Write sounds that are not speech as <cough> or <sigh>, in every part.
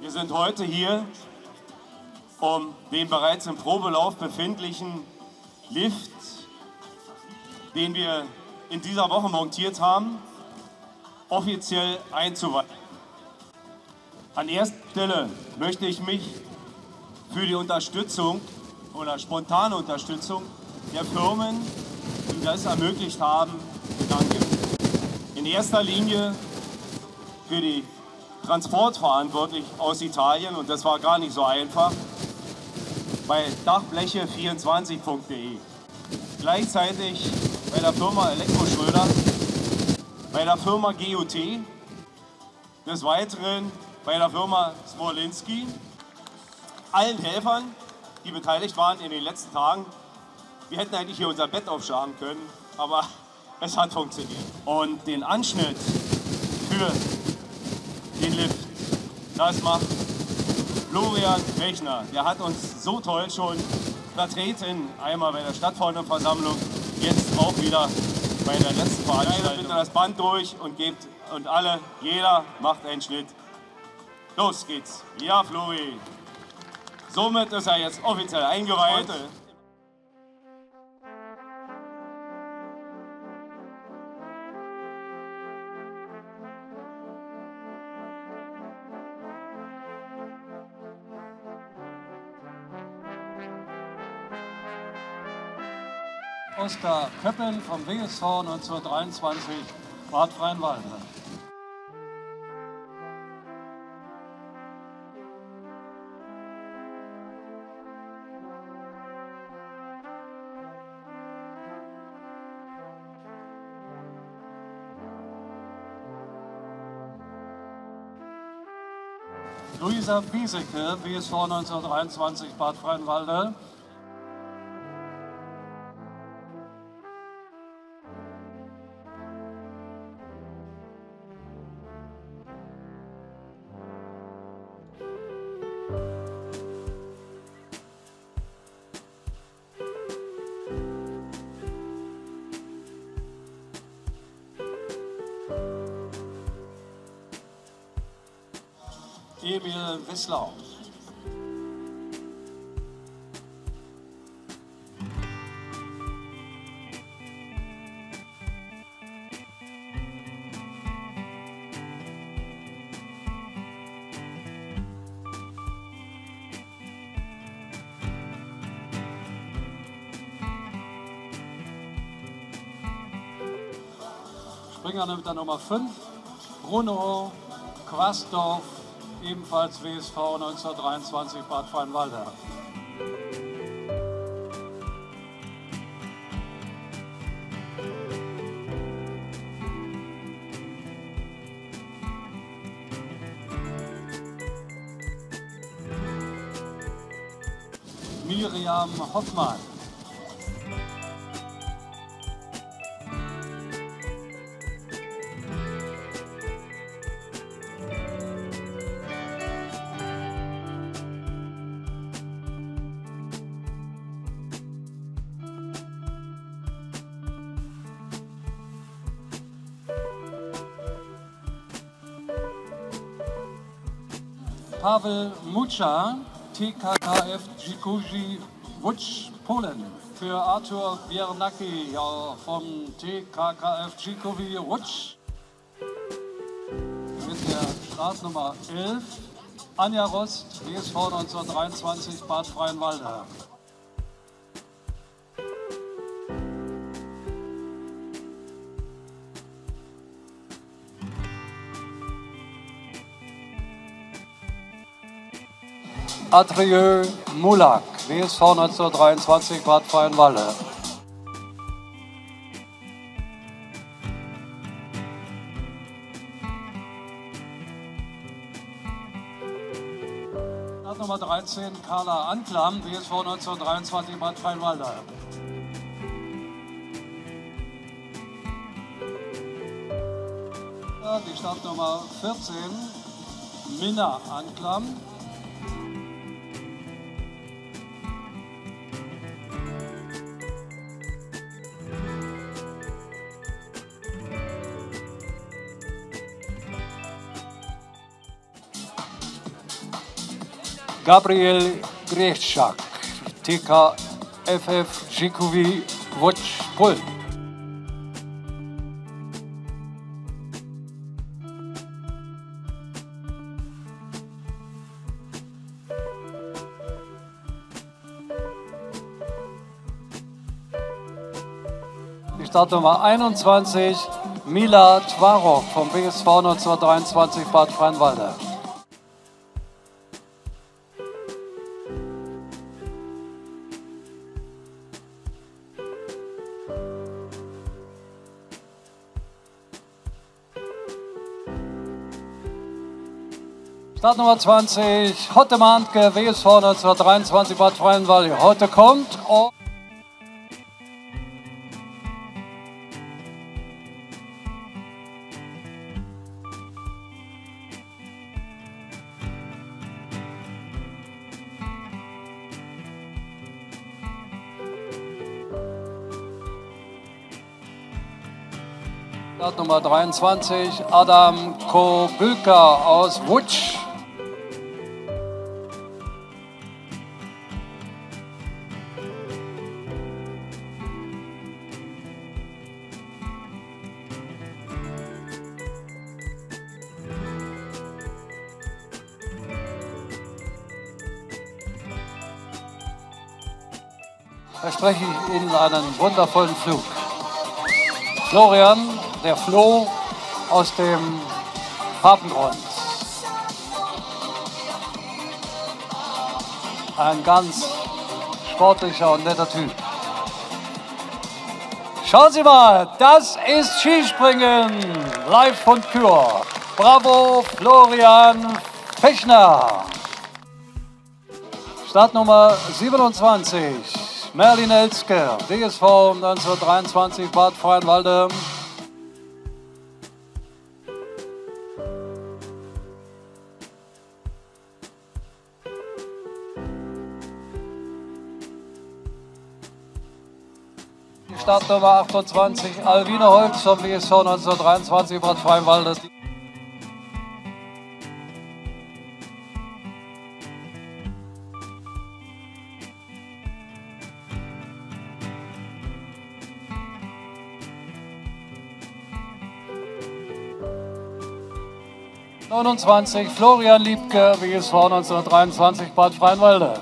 Wir sind heute hier, um den bereits im Probelauf befindlichen Lift, den wir in dieser Woche montiert haben, offiziell einzuweihen. An erster Stelle möchte ich mich für die Unterstützung oder spontane Unterstützung der Firmen, die das ermöglicht haben, bedanken. In erster Linie für die Transportverantwortlich aus Italien und das war gar nicht so einfach bei dachbleche24.de. Gleichzeitig bei der Firma Elektroschröder, bei der Firma GOT, des Weiteren bei der Firma Smolinski, allen Helfern, die beteiligt waren in den letzten Tagen. Wir hätten eigentlich hier unser Bett aufschlagen können, aber <laughs> es hat funktioniert. Und den Anschnitt für Lift, das macht Florian Rechner. Der hat uns so toll schon vertreten, einmal bei der Stadtverordnetenversammlung, jetzt auch wieder bei der letzten Veranstaltung. bitte das Band durch und gebt und alle, jeder macht einen Schnitt. Los geht's. Ja, Flori. Somit ist er jetzt offiziell eingeweiht. Oskar Köppen vom WSV 1923 Bad Freienwalde. Luisa Piesecke, WSV 1923 Bad Freienwalde. Emil Wisslau. Springer mit der Nummer 5, Bruno Quasdorf, ebenfalls WSV 1923 Bad Freienwalde. Miriam Hoffmann. Pavel Mucha, TKKF Dzikuji Łódź, Polen. Für Arthur Biernacki ja, vom TKKF Dzikuji Łódź. Mit der Startnummer 11. Anja Rost, WSV 1923 Bad Freienwalde. Adrieu Mulak, WSV 1923 Bad Freienwalde. Nummer 13 Carla Anklam, WSV 1923 Bad Freienwalde. Die Startnummer 14 Minna Anklam, Gabriel Grechak, TK FF Žikovi Watch. Die Startnummer 21, Mila Twarok vom BSV 1923 Bad Freienwalde. Startnummer 20, Hotte Mantke, WSV 1923 Bad Freienwalde. Heute kommt. Oh. Startnummer 23, Adam Kobylka aus Wutsch. Verspreche ich Ihnen einen wundervollen Flug. Florian, der Flo aus dem Papengrund. Ein ganz sportlicher und netter Typ. Schauen Sie mal, das ist Skispringen live von Kür. Bravo, Florian Fechner. Startnummer 27. Merlin Elske, DSV 1923 Bad Freienwalde. Startnummer 28, Alwine Holz vom BSV 1923 Bad Freienwalde. Neunundzwanzig Florian Liebke, BSV 1923 Bad Freienwalde.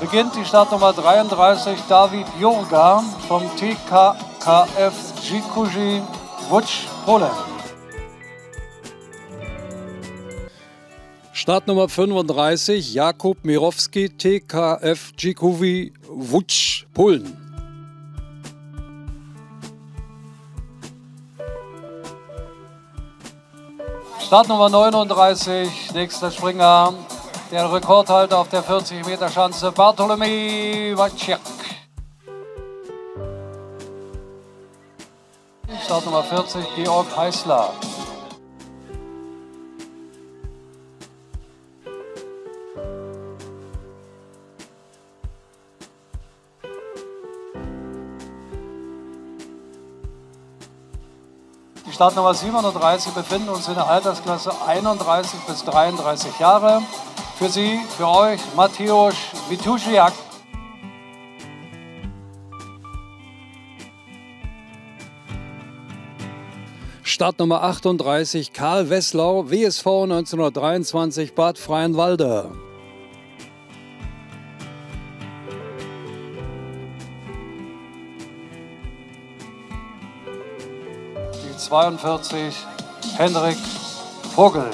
beginnt die Startnummer 33 David Jurga vom TKKF Dzikuji Wutsch, Polen. Startnummer 35 Jakub Mirowski TKF Dzikuwi Wutsch, Polen. Startnummer 39, nächster Springer der Rekordhalter auf der 40 Meter Schanze, Bartolomei Wacek. Start Nummer 40, Georg Heißler. Die Startnummer 730 befinden uns in der Altersklasse 31 bis 33 Jahre. Für Sie, für euch, Matthäus Witusiak. Startnummer 38 Karl Wesslau, WSV 1923 Bad Freienwalde. Die 42 Henrik Vogel.